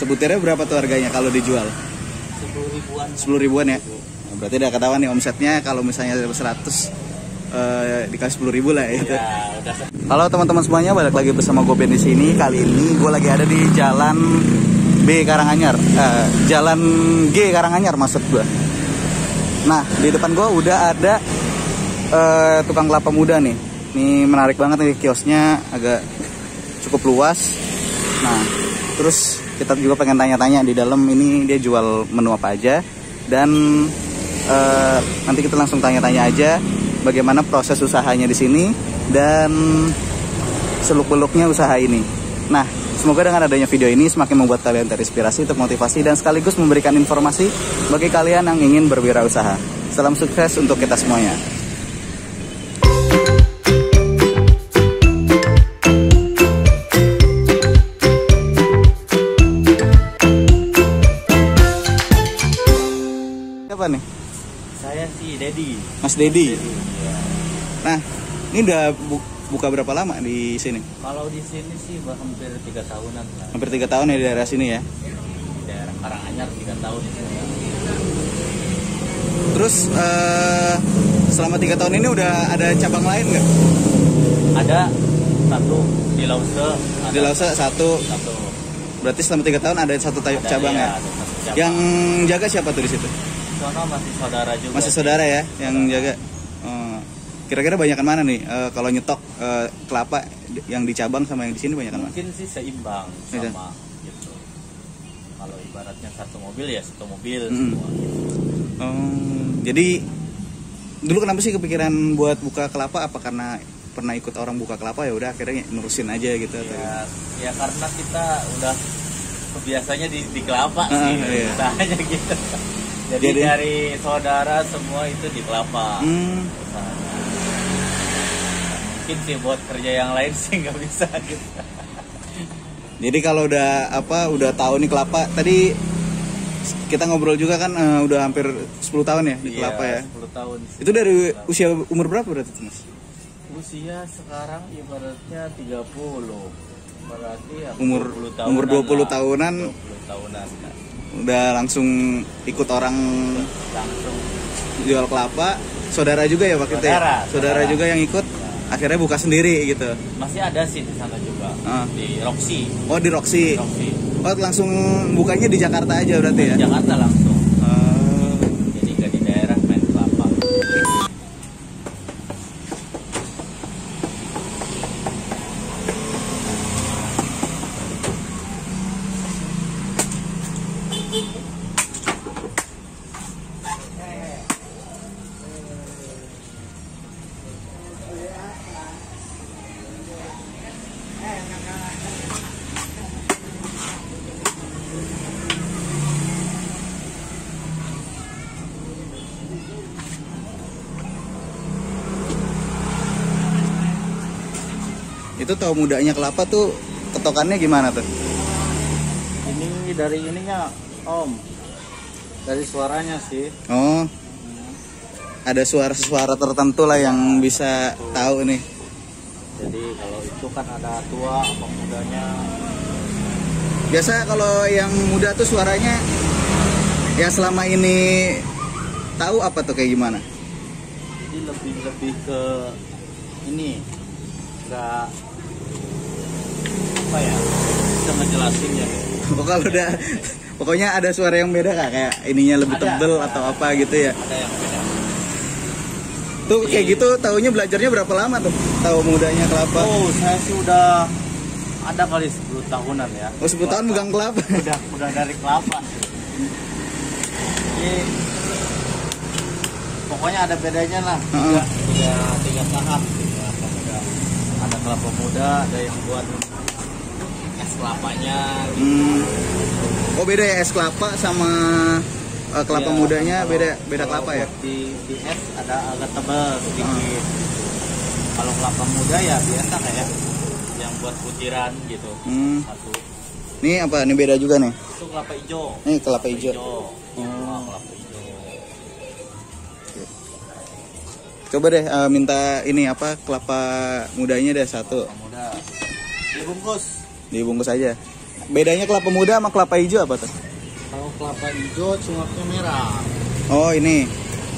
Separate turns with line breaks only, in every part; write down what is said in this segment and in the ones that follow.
Sebutirnya berapa tuh harganya kalau dijual?
sepuluh ribuan
10 ribuan ya? Nah, berarti udah ketahuan nih omsetnya kalau misalnya 100 eh, dikasih 10 ribu lah ya.
ya udah
Halo teman-teman semuanya, balik lagi bersama gue Ben di sini. Kali ini gue lagi ada di Jalan B Karanganyar, Eh, Jalan G Karanganyar maksud gue. Nah di depan gue udah ada eh, tukang kelapa muda nih. Ini menarik banget nih kiosnya, agak cukup luas. Nah terus kita juga pengen tanya-tanya di dalam ini dia jual menu apa aja dan eh, nanti kita langsung tanya-tanya aja bagaimana proses usahanya di sini dan seluk-beluknya usaha ini. Nah, semoga dengan adanya video ini semakin membuat kalian terinspirasi, termotivasi, dan sekaligus memberikan informasi bagi kalian yang ingin berwirausaha. Salam sukses untuk kita semuanya. Siapa nih?
saya sih Dedi
Mas Dedi.
ya.
Nah, ini udah bu- buka berapa lama di sini?
kalau di sini sih hampir tiga tahunan lah
Hampir tiga tahun ya di daerah sini ya.
di daerah Karanganyar tiga tahun ya.
Terus eh, selama tiga tahun ini udah ada cabang lain nggak?
ada satu di Lause ada
Di Lausa satu.
satu
Berarti selama tiga tahun ada satu
Ada,
cabang
iya,
ya.
ada satu cabang.
Yang jaga siapa tuh di situ?
Sono masih saudara juga
Masih
sih.
saudara ya yang jaga. Oh. Kira-kira banyakan mana nih eh, kalau nyetok eh, kelapa yang di cabang sama yang di sini banyakan mana?
mungkin sih seimbang
Iya.
sama gitu kalau ibaratnya satu mobil ya satu mobil
Mm.
semua gitu.
Oh, jadi dulu kenapa sih kepikiran buat buka kelapa? Apa karena pernah ikut orang buka kelapa ya udah akhirnya nurusin aja gitu? atau
ya ya karena kita udah kebiasanya di, di kelapa
Ah,
sih
iya.
usahanya gitu jadi,
Jadi-
dari saudara semua itu di kelapa
Hmm,
mungkin sih buat kerja yang lain sih nggak bisa gitu
Jadi kalau udah apa udah tahu nih kelapa tadi kita ngobrol juga kan eh, udah hampir 10 tahun ya di kelapa ya.
10 tahun sih.
Itu dari usia umur berapa berarti Mas?
usia sekarang ibaratnya 30 berarti ya
Umur
20 tahunan
umur 20
lah.
tahunan
20 tahunan kan.
Udah langsung ikut orang
langsung
jual kelapa. Saudara juga ya itu ya?
Saudara,
Saudara
saudara.
juga yang ikut akhirnya buka sendiri gitu.
masih ada sih di sana juga
Ah.
di Roxy
Oh di Roxy.
Roxy
Oh langsung bukanya di Jakarta aja berarti ya?
Jakarta langsung
Itu tahu mudanya kelapa tuh ketokannya gimana tuh?
ini dari ininya Om dari suaranya sih
Oh. Ada suara-suara tertentu lah yang bisa tahu nih.
jadi kalau itu kan ada tua apa mudanya
Biasa kalau yang muda tuh suaranya ya selama ini tahu apa tuh kayak gimana?
jadi lebih lebih ke ini nggak apa ya bisa ngejelasin ya
kalau udah pokoknya ada suara yang beda kak kayak ininya lebih
Ada.
tebel atau apa gitu ya.
ada yang beda
Tuh kayak gitu tahunya belajarnya berapa lama tuh? Tahu mudanya kelapa.
oh saya sih udah ada kali 10 tahunan ya
Oh 10 tahun megang kelapa.
udah udah dari kelapa jadi pokoknya ada bedanya lah tiga tiga, tiga tahap kelapa muda ada kelapa muda ada yang buat es kelapanya gitu.
Hmm. Oh beda ya es kelapa sama eh, kelapa
Iya,
mudanya
kalau-
beda beda
kalau
kelapa ya?
di di es ada agak tebal sedikit kalau kelapa muda ya biasa kayak yang buat butiran gitu
Hmm.
satu
Ini apa? Ini beda juga nih.
itu kelapa hijau
Ini kelapa hijau.
hijau
Oh.
Ah, kelapa hijau
Coba deh eh, minta ini apa kelapa mudanya deh satu
kelapa muda dibungkus
dibungkus aja. bedanya kelapa muda sama kelapa hijau apa tuh?
Kalau kelapa hijau cungapnya merah.
Oh ini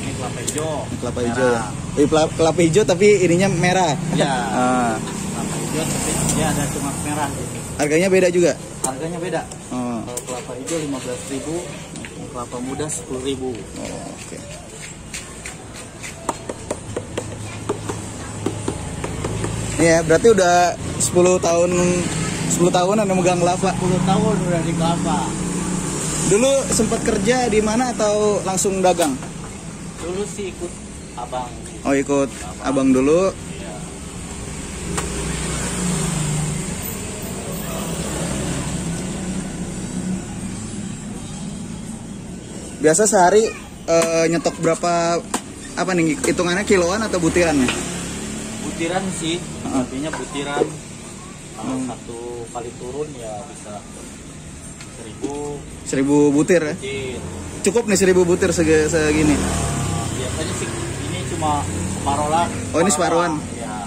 Ini kelapa hijau.
kelapa
Merah.
hijau. Ini pela- kelapa hijau tapi ininya merah.
Iya.
Ah,
Kelapa hijau tapi dia ada cungap merah.
harganya beda juga.
Harganya beda.
Oh,
Kalau kelapa hijau 15.000, kelapa muda 10.000.
oh, oke. Iya, berarti udah 10 tahun 10 tahunan yang megang kelapa.
10 tahun udah di kelapa.
Dulu sempat kerja di mana atau langsung dagang?
Dulu sih ikut abang.
Oh, ikut abang dulu.
Iya.
Biasa sehari eh, nyetok berapa apa nih hitungannya kiloan atau butiran ya?
Butiran sih, artinya butiran. Kalau
Hmm.
satu kali turun ya bisa 1000
1000 butir ya.
butir.
Cukup nih 1000 butir sege- segini.
Nah, biasanya sih ini cuma separuh lah.
Oh, ini separuhan?
Ya.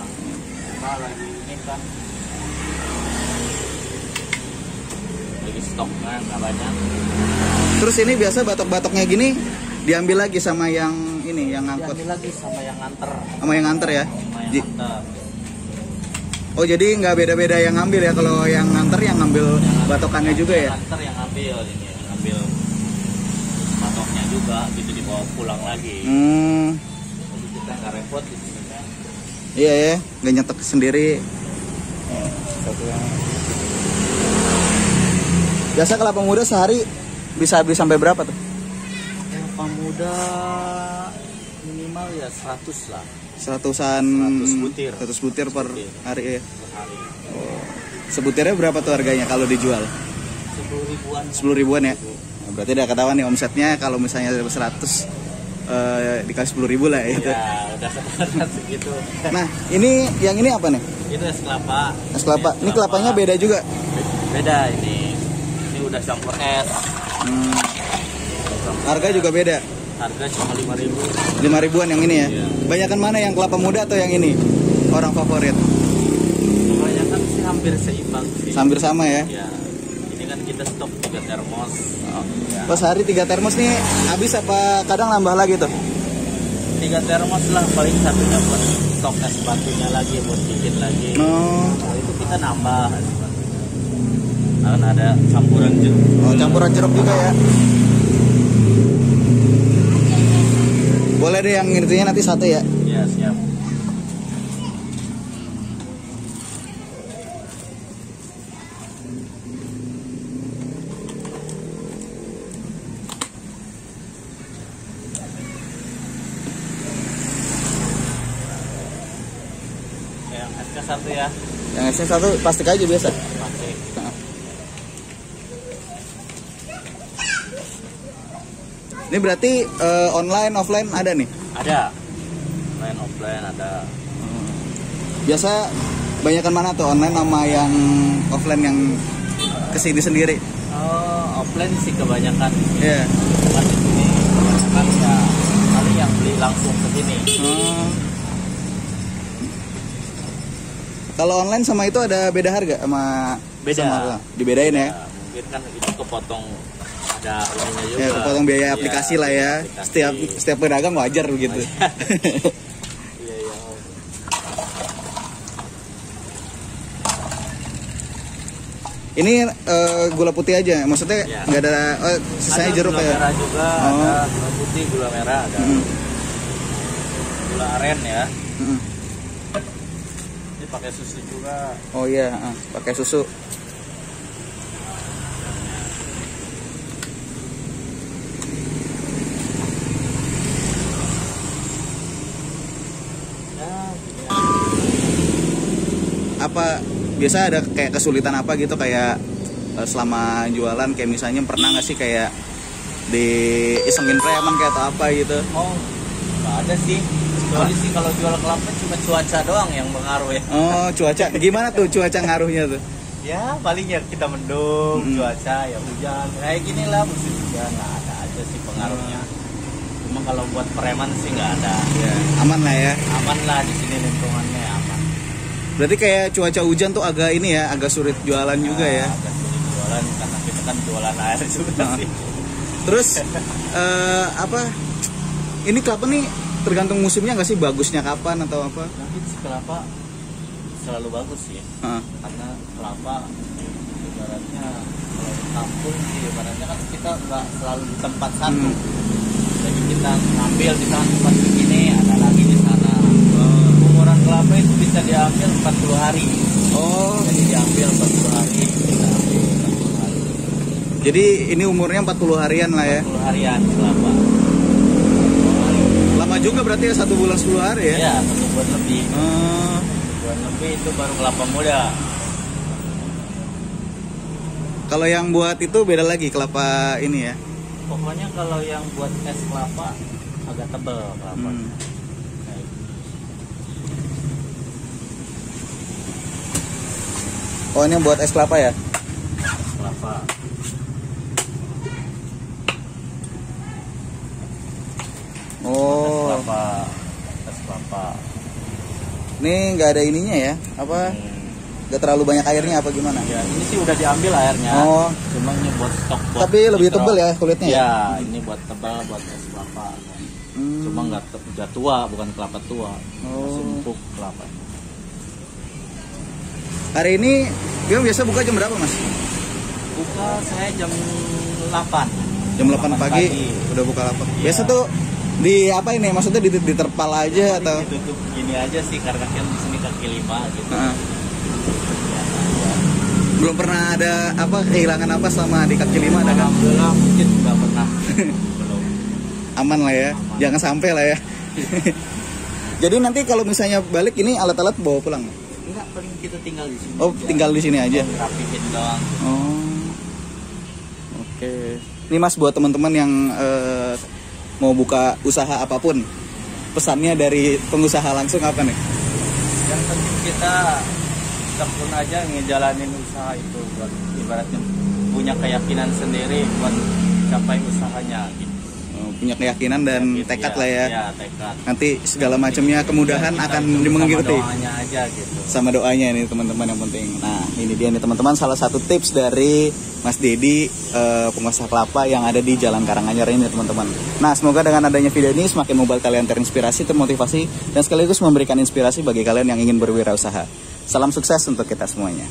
Karena lagi ini kan lagi stok kan nggak banyak.
Terus ini biasa batok-batoknya gini diambil lagi sama yang ini yang ngangkut
Diambil lagi sama yang nganter,
sama yang nganter ya.
sama yang nganter.
Oh jadi nggak beda-beda yang ngambil ya kalau yang nganter yang ngambil batokannya juga ya.
Yang nganter yang ngambil ini, yang ngambil patoknya juga gitu dibawa pulang lagi.
Hmm,
Jadi kita nggak repot di sini kan.
iya ya, nggak nyetok sendiri. Biasa kelapa muda sehari bisa habis sampai berapa tuh?
Kelapa muda minimal ya 100 lah
Seratusan
100 butir.
100 butir per
Butir.
hari ya.
per hari.
Sebutirnya berapa tuh harganya kalau dijual?
10 ribuan.
10 ribuan ya. Nah, berarti udah ketahuan nih omsetnya kalau misalnya 100 eh, dikasih 10 ribu lah ya itu.
Ya, udah segitu.
Nah, ini yang ini apa nih?
Itu es kelapa.
Es kelapa. Ini kelapanya beda juga.
Beda ini. Ini udah campur es.
Hmm, harga juga beda.
Harga cuma 5000
5 ribuan yang ini ya.
Iya.
Banyakan mana yang kelapa muda atau yang ini? Orang favorit.
Kebanyakan sih hampir seimbang sih.
Hampir sama ya.
Ya. Ini kan kita stok 3 termos. Ya.
Pas hari 3 termos nih habis apa kadang nambah lagi tuh?
Tiga termos lah paling satunya buat stok es batunya lagi buat bikin lagi.
Oh,
Nah, itu kita nambah es batunya. Kan ada campuran jeruk.
oh campuran jeruk juga ya. Boleh deh yang intinya nanti satu ya.
Ya siap. Yang SK satu ya,
Yang esnya satu plastik aja biasa. Ini berarti eh, online offline ada nih.
Ada. Online offline ada.
Biasa banyakan mana tuh online sama yang offline yang ke sini sendiri.
Oh, offline sih kebanyakan.
Iya.
Di sini kebanyakan ya paling yang beli langsung ke sini.
Oh. Kalau online sama itu ada beda harga sama
Beda.
sama- dibedain ya.
Ya, mungkin kan itu kepotong ada ininya juga.
Ya, kepotong biaya
Iya,
aplikasi lah ya.
aplikasi.
Setiap setiap pedagang wajar begitu.
Iya, iya.
Ini eh, gula putih aja, maksudnya
Iya.
nggak ada oh, sisanya
Ada
jeruk
gula
ya.
merah juga,
Oh.
ada gula putih, gula merah, ada
Mm,
gula aren ya.
mm.
Ini pakai susu juga.
Oh iya, ah, pakai susu.
Ya,
Apa biasa ada kayak kesulitan apa gitu kayak eh, selama jualan kayak misalnya pernah nggak sih kayak diisengin preman kayak atau apa gitu?
oh, nggak ada sih. Kecuali sih kalau jual kelapa cuma cuaca doang yang mengaruh ya.
Oh cuaca, gimana tuh cuaca ngaruhnya tuh?
Ya paling ya kita mendung,
Mm.
cuaca ya hujan. Kayak gini lah musim hujan nggak ada aja sih pengaruhnya. Cuma kalau buat preman sih nggak ada.
Ya, aman lah ya.
Aman lah di sini lingkungannya aman.
Berarti kayak cuaca hujan tuh agak ini ya, agak sulit jualan juga ya.
Nah, agak sulit jualan karena kita kan jualan air juga
Nah.
sih
Terus eh, apa? Ini kelapa nih tergantung musimnya nggak sih bagusnya kapan atau apa?
si kelapa selalu bagus sih
Heeh.
karena kelapa ibaratnya kalau di kampung sih ibaratnya kan kita nggak selalu di tempat satu
Hmm.
jadi kita ngambil di sana tempat begini ada lagi di kelapa itu bisa diambil 40 hari
Oh,
jadi diambil 40 hari kita ambil 40 hari
jadi ini umurnya 40 harian lah ya.
40 harian kelapa 40 hari
Lama juga berarti ya satu bulan 10 hari ya?
ya satu bulan lebih
Eh,
bulan lebih itu baru kelapa muda
kalau yang buat itu beda lagi kelapa ini ya.
pokoknya kalau yang buat es kelapa agak tebel kelapa
Hmm. Oh ini buat es kelapa ya?
es kelapa es
Oh,
kelapa es kelapa
ini nggak ada ininya ya? Apa?
Hmm.
Nggak terlalu banyak airnya apa gimana?
ya ini sih udah diambil airnya
Oh,
cuma ini buat stok buat
tapi lebih
mikro.
tebal ya kulitnya ya?
ya ini buat tebal buat es kelapa
Hmm.
cuma nggak udah tua bukan kelapa tua masih
Oh.
empuk kelapa
Hari ini Bim biasa buka jam berapa mas?
buka saya jam 8
Jam 8 pagi, udah buka lapak.
Iya.
Biasa tuh di apa ini? Maksudnya di, di terpal aja atau?
ditutup gini aja sih karena kan di sini kaki lima gitu
Heeh. Belum pernah ada apa kehilangan apa selama di kaki lima ada kan?
alhamdulillah mungkin nggak pernah belum
Aman lah ya,
Aman.
jangan sampai lah ya. Jadi nanti kalau misalnya balik ini alat-alat bawa pulang?
Enggak paling kita tinggal di sini
Oh
aja.
tinggal di sini aja.
rapihin doang
Oh, oke. Ini mas buat teman-teman yang eh, mau buka usaha apa pun, pesannya dari pengusaha langsung apa nih?
yang penting kita tekun aja ngejalanin usaha itu buat ibaratnya punya keyakinan sendiri buat capai usahanya gitu.
Punya keyakinan dan
Gitu,
tekad
ya.
lah ya.
ya tekad
Nanti segala macamnya kemudahan
Kita
akan
hitung sama doanya aja gitu
Sama doanya nih teman-teman yang penting. Nah ini dia nih teman-teman salah satu tips dari Mas Dedi eh, pengusaha kelapa yang ada di Jalan Karanganyar ini teman-teman. Nah semoga dengan adanya video ini semakin membuat kalian terinspirasi, termotivasi dan sekaligus memberikan inspirasi bagi kalian yang ingin berwirausaha. Salam sukses untuk kita semuanya.